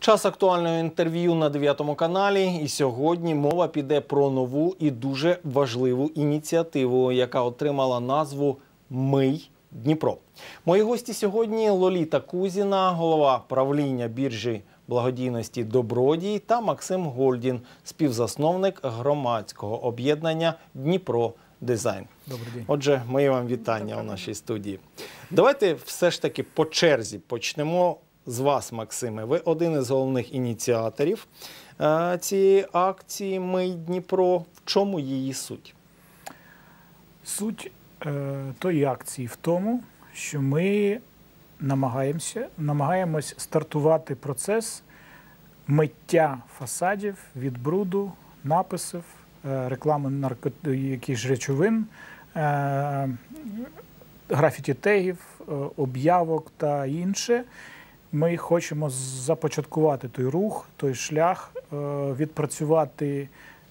Час актуального інтерв'ю на 9 каналі. І сьогодні мова піде про нову і дуже важливу ініціативу, яка отримала назву Мий Дніпро. Мої гості сьогодні Лоліта Кузіна, голова правління біржі благодійності Добродій та Максим Гольдін, співзасновник громадського об'єднання Дніпро Дизайн. Добрий день. Отже, мої вам вітання у нашій студії. Давайте все ж таки по черзі почнемо з вас, Максиме. Ви один із головних ініціаторів е, цієї акції Мий Дніпро. В чому її суть? Суть е, тої акції в тому, що ми намагаємося, намагаємось стартувати процес миття фасадів від бруду, написів, е, реклами якихось речовин, е, графіті тегів, е, об'явок та інше. Ми хочемо започаткувати той рух, той шлях, е, відпрацювати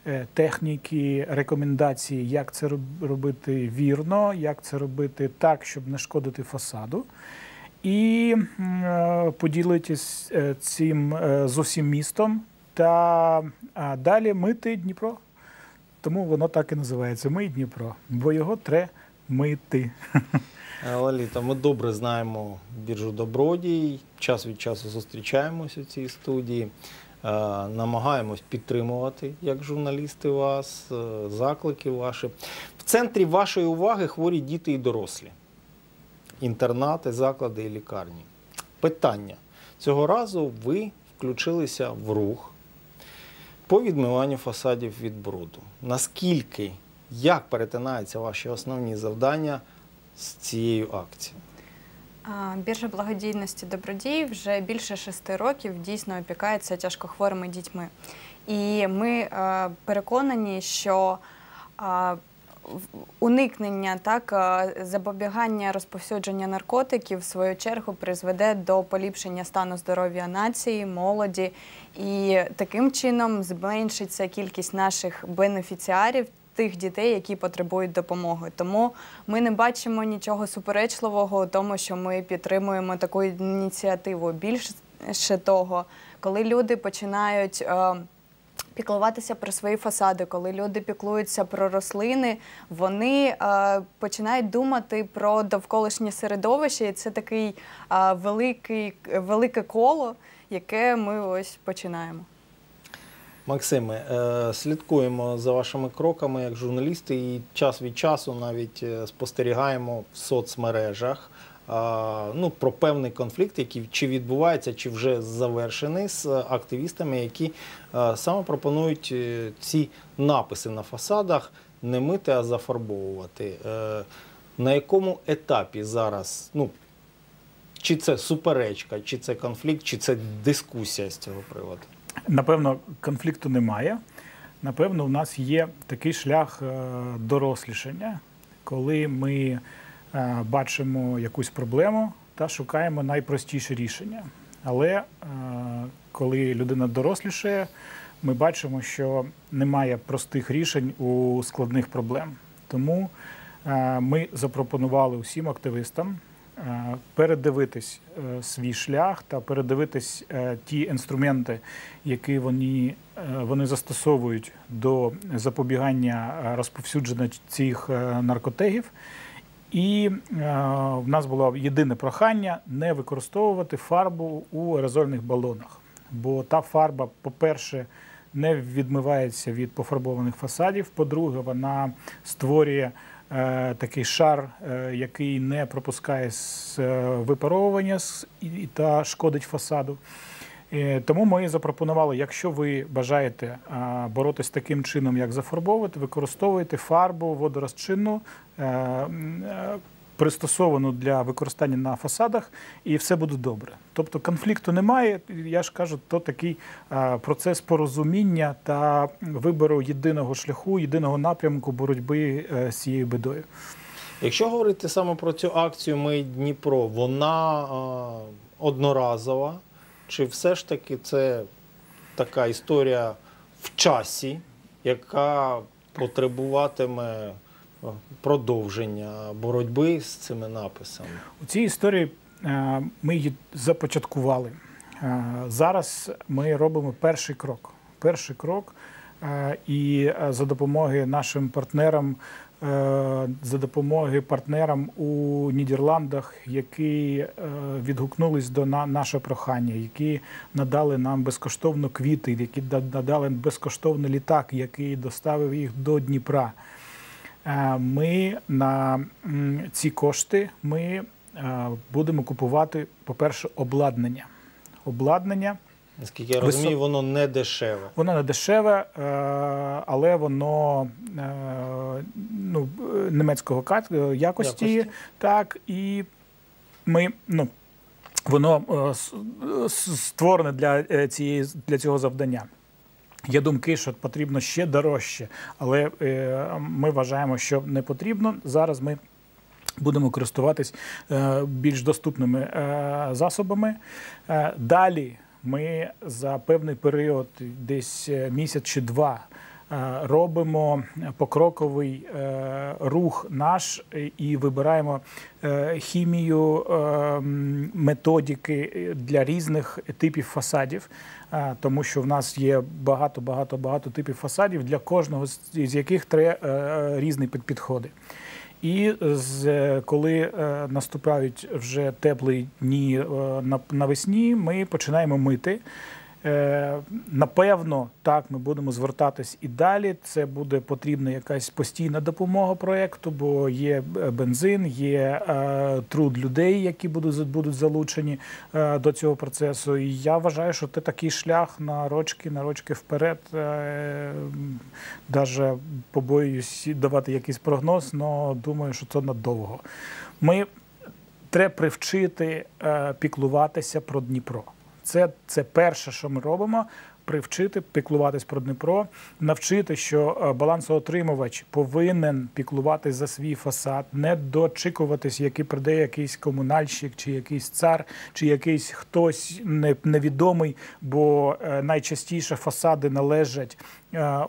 е, техніки, рекомендації, як це робити вірно, як це робити так, щоб не шкодити фасаду. І е, поділитись цим з усім містом та далі мити Дніпро. Тому воно так і називається Мий Дніпро, бо його треба мити. Е, Лоліта, ми добре знаємо біржу Добродій. Час від часу зустрічаємось у цій студії. Е, Намагаємось підтримувати як журналісти вас, е, заклики ваші. В центрі вашої уваги хворі діти і дорослі. Інтернати, заклади і лікарні. Питання. Цього разу ви включилися в рух по відмиванню фасадів від бруду. Наскільки, як перетинаються ваші основні завдання з цією акцією? Біржа благодійності Добродій вже більше шести років дійсно опікається тяжкохворими дітьми. І ми е, переконані, що уникнення так е, запобігання розповсюдження наркотиків в свою чергу призведе до поліпшення стану здоров'я нації, молоді, і таким чином зменшиться кількість наших бенефіціарів. Тих дітей, які потребують допомоги, тому ми не бачимо нічого суперечливого у тому, що ми підтримуємо таку ініціативу. Більше того, коли люди починають е, піклуватися про свої фасади, коли люди піклуються про рослини, вони е, починають думати про довколишнє середовище, і це такий е, великий, велике коло, яке ми ось починаємо. Максиме, е, слідкуємо за вашими кроками як журналісти, і час від часу навіть е, спостерігаємо в соцмережах ну, про певний конфлікт, який чи відбувається, чи вже завершений з активістами, які е, саме пропонують ці написи на фасадах не мити, а зафарбовувати. На якому етапі зараз? Ну, чи це суперечка, чи це конфлікт, чи це дискусія з цього приводу? Напевно, конфлікту немає. Напевно, у нас є такий шлях е, дорослішання, коли ми е, бачимо якусь проблему та шукаємо найпростіше рішення. Але е, коли людина дорослішає, ми бачимо, що немає простих рішень у складних проблем. Тому ми запропонували усім активістам е, передивитись е, свій шлях та передивитись е, ті інструменти, які вони, е, вони застосовують до запобігання е, розповсюдження цих е, наркотегів. І е, в нас було єдине прохання не використовувати фарбу у аерозольних балонах. Бо та фарба, по-перше, не відмивається від пофарбованих фасадів. По-друге, вона створює е, такий шар, е, який не пропускає е, випаровування та шкодить фасаду. Е, Тому ми запропонували, якщо ви бажаєте боротись таким чином, як зафарбовувати, використовуйте фарбу водорозчинну, е, е, пристосовану для використання на фасадах, і все буде добре. Тобто конфлікту немає. Я ж кажу, то такий процес порозуміння та вибору єдиного шляху, єдиного напрямку боротьби е, з цією бедою. Якщо говорити саме про цю акцію Ми Дніпро, вона е, одноразова, чи все ж таки це така історія в часі, яка потребуватиме е, продовження боротьби з цими написами? У цій історії е, ми її започаткували. Е, Зараз ми робимо перший крок. Перший крок, е, і за допомогою нашим партнерам, за допомогою партнерам у Нідерландах, які відгукнулись до на- нашого прохання, які надали нам безкоштовно квіти, які да- надали безкоштовний літак, який доставив їх до Дніпра. Е, Ми на ці кошти ми е, будемо купувати, по-перше, обладнання. Обладнання. Наскільки я Висо- розумію, воно не дешеве. Воно не дешеве, е, але воно ну, немецького якості, Якості. Так, і ми, ну, воно створене для, цієї, для цього завдання. Є думки, що потрібно ще дорожче, але е, ми вважаємо, що не потрібно. Зараз ми будемо користуватись е, більш доступними е, засобами. Далі ми за певний період, десь місяць чи два, робимо покроковий е, рух наш е, і вибираємо е, хімію е, методики для різних типів фасадів, е, тому що в нас є багато, багато, багато типів фасадів, для кожного з яких е, різні під- підходи. І з, коли е, наступають вже теплі дні е, на, навесні, ми починаємо мити. Е, напевно, так ми будемо звертатись і далі. Це буде потрібна якась постійна допомога проєкту, бо є е, бензин, є е, труд людей, які будуть, будуть залучені до цього процесу. І я вважаю, що це такий шлях на рочки, на рочки вперед. Даже побоююсь давати якийсь прогноз, але думаю, що це надовго. Ми треба привчити піклуватися про Дніпро. Це, це перше, що ми робимо. Привчити піклуватись про Дніпро, навчити, що е, балансоотримувач повинен піклуватись за свій фасад, не дочікуватись, який прийде якийсь комунальщик, чи якийсь цар, чи якийсь хтось не- невідомий, бо е, найчастіше фасади належать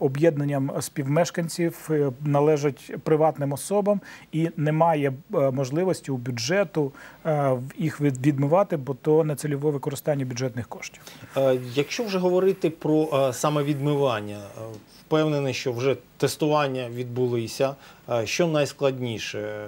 об'єднанням співмешканців, е, належать приватним особам, і немає е, можливості у бюджету е, їх відмивати, бо то не цільове використання бюджетних коштів. Е, Якщо вже говорити про е, саме відмивання, е, впевнений, що вже тестування відбулися. Е, Що найскладніше е,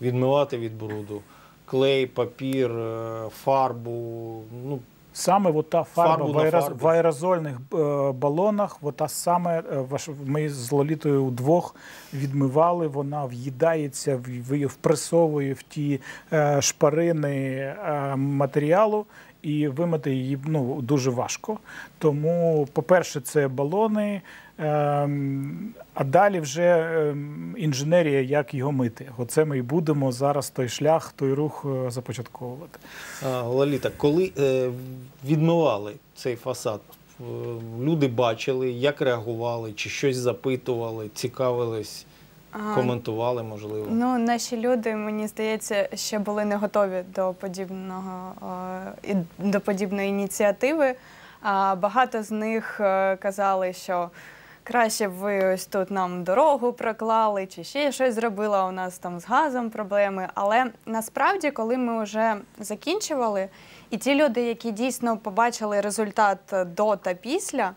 відмивати від бруду? Клей, папір, е, фарбу. Ну, Саме от та фарба в, на аероз- в аерозольних е, балонах, от та саме е, ваш- ми з Лолітою вдвох відмивали, вона в'їдається, в- в- впресовує в ті е, шпарини е, матеріалу. І вимити її ну, дуже важко. Тому, по-перше, це балони, ем, а далі вже ем, інженерія, як його мити. Оце ми і будемо зараз той шлях, той рух е, започатковувати. Лоліта, коли е, відмивали цей фасад, е, люди бачили, як реагували, чи щось запитували, цікавились, коментували, можливо. Ну, наші люди, мені здається, ще були не готові до подібного і до подібної ініціативи. А багато з них е, казали, що краще б ви ось тут нам дорогу проклали, чи ще щось зробили. У нас там з газом проблеми. Але насправді, коли ми вже закінчували, і ті люди, які дійсно побачили результат до та після.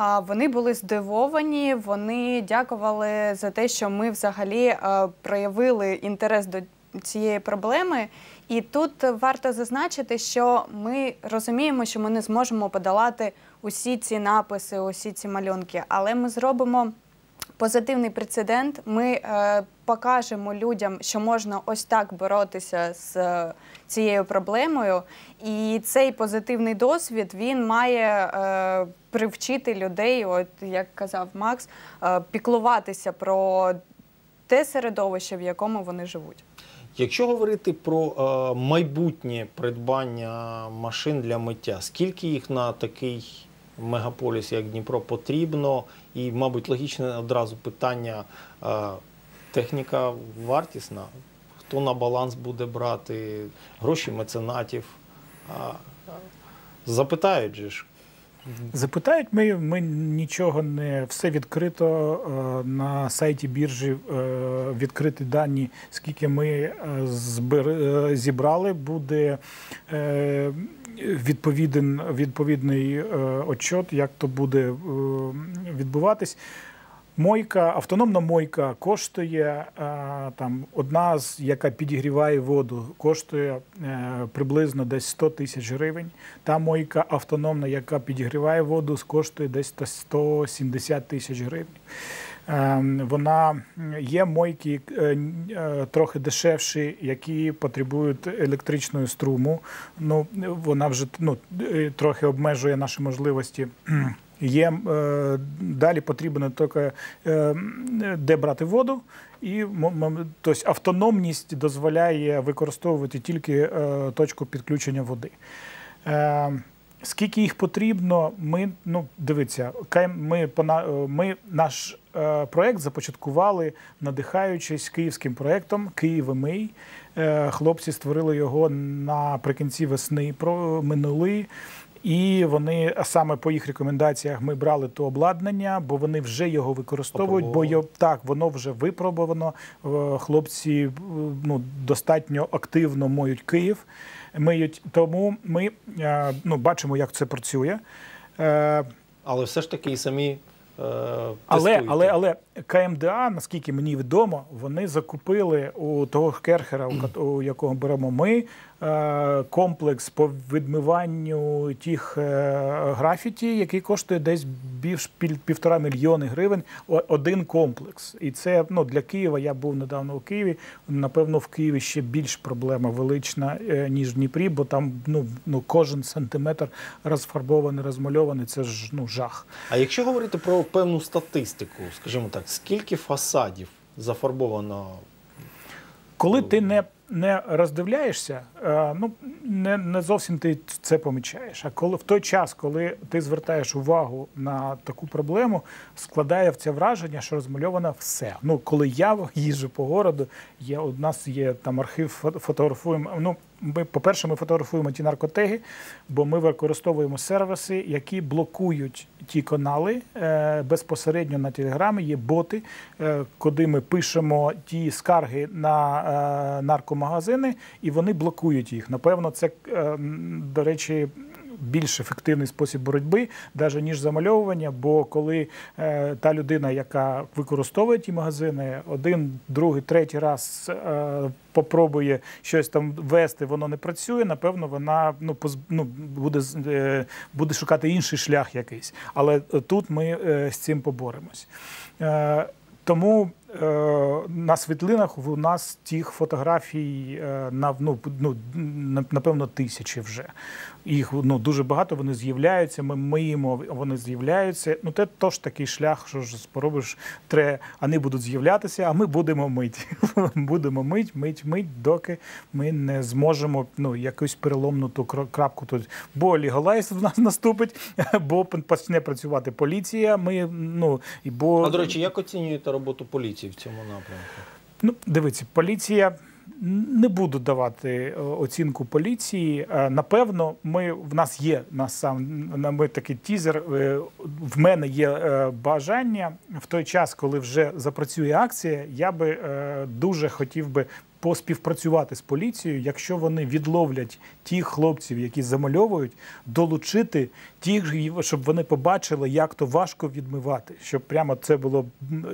А вони були здивовані, вони дякували за те, що ми взагалі е, проявили інтерес до цієї проблеми. І тут варто зазначити, що ми розуміємо, що ми не зможемо подолати усі ці написи, усі ці малюнки, але ми зробимо позитивний прецедент. Ми е, покажемо людям, що можна ось так боротися з е, цією проблемою. І цей позитивний досвід він має е, привчити людей, от як казав Макс, е, піклуватися про те середовище, в якому вони живуть. Якщо говорити про е, майбутнє придбання машин для миття, скільки їх на такий мегаполіс, як Дніпро, потрібно? І, мабуть, логічне одразу питання: е, техніка вартісна, хто на баланс буде брати, гроші меценатів? Запитають же ж, Запитають, ми, ми нічого не все відкрито е, на сайті біржі. е, Відкриті дані, скільки ми е, зібрали, буде відповіден, відповідний отчет, як то буде відбуватись. Мойка, автономна мойка коштує е, там одна з яка підігріває воду, коштує е, приблизно десь 100 тисяч гривень. Та мойка автономна, яка підігріває воду, коштує десь та 170 тисяч гривень. Е, Вона є мойки е, трохи дешевші, які потребують електричної струму. Ну вона вже ну, трохи обмежує наші можливості. Є е, далі потрібно тільки е, де брати воду, і тобто автономність дозволяє використовувати тільки е, точку підключення води. Скільки їх потрібно, ми ну дивіться, кай- ми ми наш проект започаткували, надихаючись київським проектом Київ імей. Е, Хлопці створили його наприкінці весни про минули. І вони саме по їх рекомендаціях ми брали то обладнання, бо вони вже його використовують. Бо Опробували. йо- так воно вже випробовано. Е, Хлопці е, ну достатньо активно моють Київ. Миють тому ми е, ну бачимо, як це працює. Але все ж таки і самі е, але, але, але КМДА, наскільки мені відомо, вони закупили у того Керхера, у, якого беремо ми, комплекс по відмиванню тих е, графіті, який коштує десь більш півтора мільйони гривень. Один комплекс. І це ну, для Києва. Я був недавно у Києві. Напевно, в Києві ще більш проблема велична, е, ніж в Дніпрі, бо там ну, ну, кожен сантиметр розфарбований, розмальований. Це ж ну, жах. А якщо говорити про певну статистику, скажімо так, скільки фасадів зафарбовано? Коли ти не, не роздивляєшся, е, ну не, не зовсім ти це помічаєш. А коли в той час, коли ти звертаєш увагу на таку проблему, складається враження, що розмальовано все. Ну, коли я їжджу по городу, є у нас є там архів, фо- фотографуємо. Ну, ми, по-перше, ми фотографуємо ті наркотеги, бо ми використовуємо сервіси, які блокують ті канали е, безпосередньо на телеграмі. Є боти, е, куди ми пишемо ті скарги на е, наркомагазини, і вони блокують їх. Напевно, це е, до речі. Більш ефективний спосіб боротьби, навіть ніж замальовування. Бо коли е, та людина, яка використовує ті магазини, один, другий, третій раз е, попробує щось там вести, воно не працює. Напевно, вона ну поз, ну, буде е, буде шукати інший шлях якийсь. Але е, тут ми е, з цим поборемось. Тому на світлинах у нас тих фотографій е, на ну, ну, напевно тисячі вже. Їх ну, дуже багато, вони з'являються, ми миємо, вони з'являються. Ну, це теж такий шлях, що ж поробиш, тре, вони будуть з'являтися, а ми будемо мити. будемо мить, мить, мить, доки ми не зможемо ну, якусь переломну ту крапку тут. Бо лігалайз в нас наступить, бо почне працювати поліція. Ми, ну, і бо... А до речі, як оцінюєте роботу поліції в цьому напрямку? Ну, дивіться, поліція. Не буду давати е, оцінку поліції. Е, Напевно, ми в нас є на сам ми такий тізер. е, В мене є бажання в той час, коли вже запрацює акція. Я би дуже хотів би поспівпрацювати з поліцією, якщо вони відловлять тих хлопців, які замальовують, долучити тих, щоб вони побачили, як то важко відмивати, щоб прямо це було.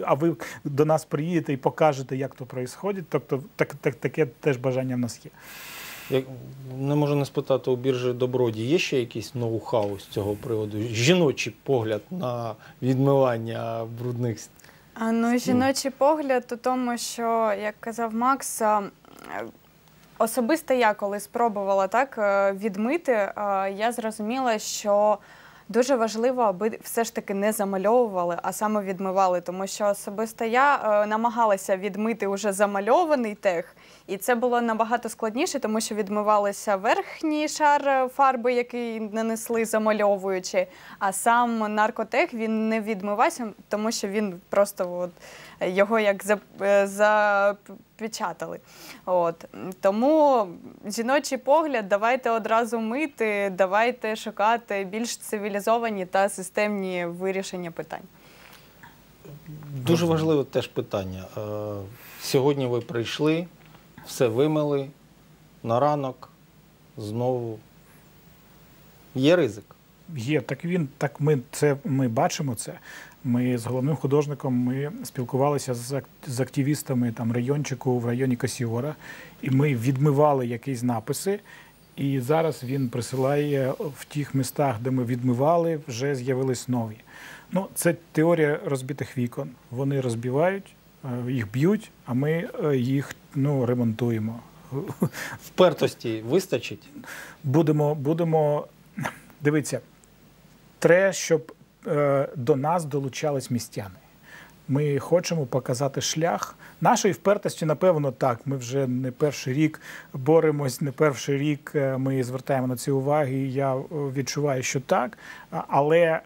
А ви до нас приїдете і покажете, як то відбувається. Тобто, так, так, таке теж бажання в нас є. Я не можу не спитати у біржі Доброді, є ще якийсь ноу-хау з цього приводу? Жіночий погляд на відмивання брудних А, Ну, жіночий погляд у тому, що, як казав Макс, а, особисто я коли спробувала так е, відмити, я зрозуміла, що дуже важливо, аби все ж таки не замальовували, а саме відмивали. Тому що особисто я е, намагалася відмити уже замальований тех, і це було набагато складніше, тому що відмивалися верхній шар е, фарби, який нанесли замальовуючи, а сам наркотех він не відмивався, тому що він просто от його як е, запечатали. От. Тому жіночий погляд, давайте одразу мити, давайте шукати більш цивілізовані та системні вирішення питань. Дуже важливе теж питання. Е, Сьогодні ви прийшли, все вимили, на ранок знову є ризик. Є так він, так ми це ми бачимо це. Ми з головним художником ми спілкувалися з, з активістами там райончику в районі Касіора, і ми відмивали якісь написи. І зараз він присилає в тих містах, де ми відмивали, вже з'явились нові. Ну, це теорія розбитих вікон. Вони розбивають, е, їх б'ють, а ми е, їх ну, ремонтуємо. Впертості вистачить. будемо, будемо дивіться, треба, щоб е, до нас долучались містяни. Ми хочемо показати шлях. Нашої впертості, напевно, так. Ми вже не перший рік боремось, не перший рік е, ми звертаємо на це уваги. і Я е, відчуваю, що так. Але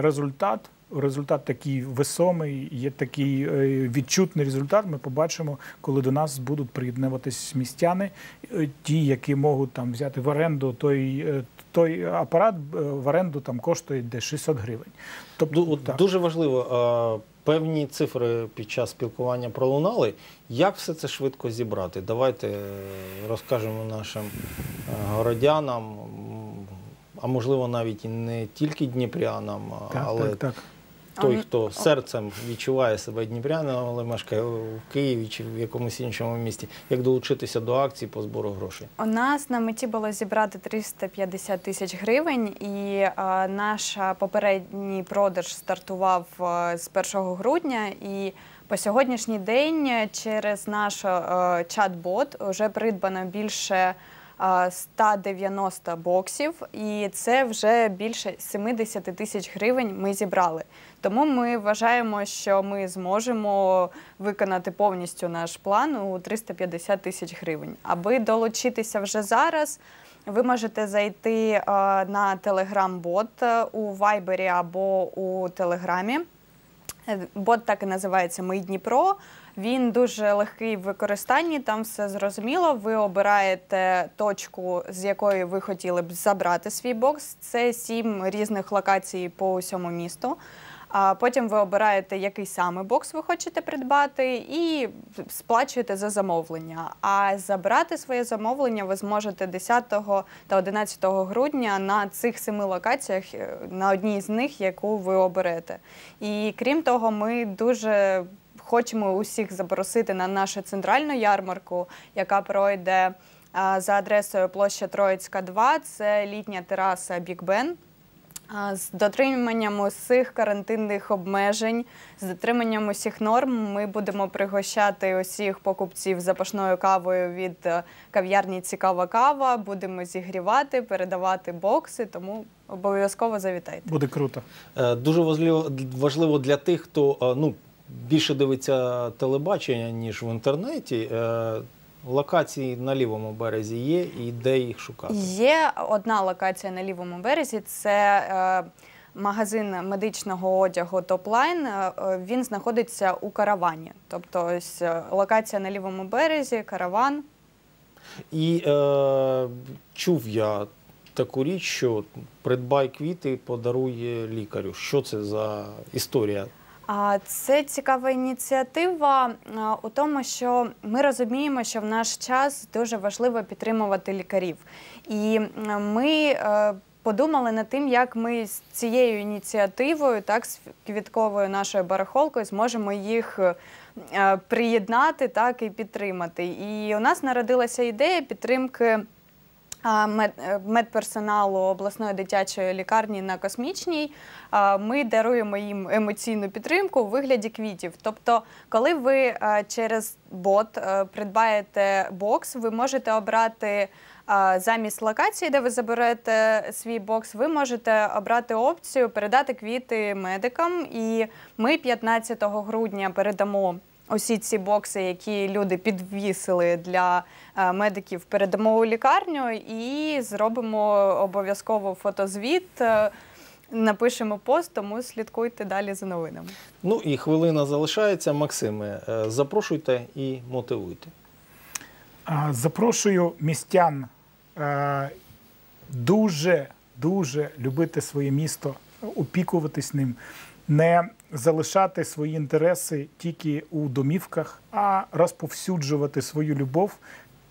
результат, результат такий весомий, є такий е, відчутний результат. Ми побачимо, коли до нас будуть приєднуватись містяни, е, ті, які можуть там взяти в оренду той. е, Той апарат в оренду там коштує десь 600 гривень. Тобто, Ду- так. Дуже важливо. Певні цифри під час спілкування пролунали. Як все це швидко зібрати? Давайте розкажемо нашим городянам, а можливо навіть і не тільки дніпрянам, так, але так, так. Той, хто серцем відчуває себе дніпрянином, але мешкає в Києві чи в якомусь іншому місті, як долучитися до акції по збору грошей. У нас на меті було зібрати 350 тисяч гривень, і наш попередній продаж стартував з 1 грудня. І по сьогоднішній день через наш чат-бот вже придбано більше 190 боксів, і це вже більше 70 тисяч гривень ми зібрали. Тому ми вважаємо, що ми зможемо виконати повністю наш план у 350 тисяч гривень. Аби долучитися вже зараз, ви можете зайти на телеграм-бот е, у Вайбері або у Телеграмі. Е, Бот так і називається Мий Дніпро. Він дуже легкий в використанні, там все зрозуміло. Ви обираєте точку, з якої ви хотіли б забрати свій бокс. Це сім різних локацій по усьому місту. А потім ви обираєте, який саме бокс ви хочете придбати, і сплачуєте за замовлення. А забрати своє замовлення ви зможете 10 та 11 грудня на цих семи локаціях, е, на одній з них, яку ви оберете. І крім того, ми дуже хочемо усіх запросити на нашу центральну ярмарку, яка пройде за адресою площа Троїцька, 2. Це літня тераса Бік Бен. З дотриманням усіх карантинних обмежень, з дотриманням усіх норм, ми будемо пригощати усіх покупців запашною кавою від е, кав'ярні Цікава кава. Будемо зігрівати, передавати бокси, тому обов'язково завітайте. Буде круто. Е, Дуже важливо, важливо для тих, хто е, ну, більше дивиться телебачення, ніж в інтернеті. е, Локації на лівому березі є і де їх шукати. Є одна локація на лівому березі. Це е, магазин медичного одягу Топлайн. Е, Він знаходиться у каравані. Тобто, ось локація на лівому березі, караван. І е, чув я таку річ, що придбай квіти, подаруй лікарю. Що це за історія? Це цікава ініціатива у тому, що ми розуміємо, що в наш час дуже важливо підтримувати лікарів. І ми е, подумали над тим, як ми з цією ініціативою, так, з квітковою нашою барахолкою, зможемо їх е, е, приєднати так, і підтримати. І у нас народилася ідея підтримки. Е, медперсоналу обласної дитячої лікарні на космічній. Ми даруємо їм емоційну підтримку у вигляді квітів. Тобто, коли ви е, через бот е, придбаєте бокс, ви можете обрати. Замість локації, де ви заберете свій бокс, ви можете обрати опцію передати квіти медикам. І ми 15 грудня передамо усі ці бокси, які люди підвісили для е, медиків, передамо у лікарню і зробимо обов'язково фотозвіт. е, напишемо пост, тому слідкуйте далі за новинами. Ну і хвилина залишається. Максиме, е, запрошуйте і мотивуйте. Запрошую містян дуже, дуже любити своє місто, опікуватись ним, не залишати свої інтереси тільки у домівках, а розповсюджувати свою любов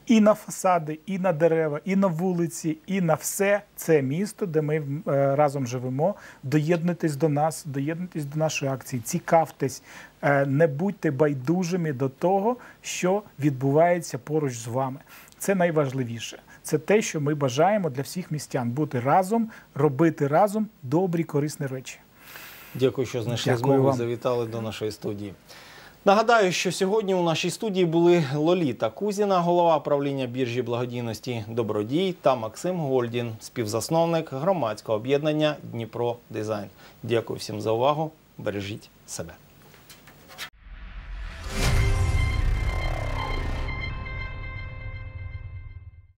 і на фасади, і на дерева, і на вулиці, і на все це місто, де ми е, разом живемо. Доєднуйтесь до нас, доєднуйтесь до нашої акції, цікавтесь, е, не будьте байдужими до того, що відбувається поруч з вами. Це найважливіше. Це те, що ми бажаємо для всіх містян бути разом, робити разом добрі, корисні речі. Дякую, що знайшли Дякую змогу і вам. завітали до нашої студії. Нагадаю, що сьогодні у нашій студії були Лоліта Кузіна, голова правління біржі благодійності Добродій та Максим Гольдін, співзасновник громадського об'єднання Дніпро Дизайн. Дякую всім за увагу. Бережіть себе.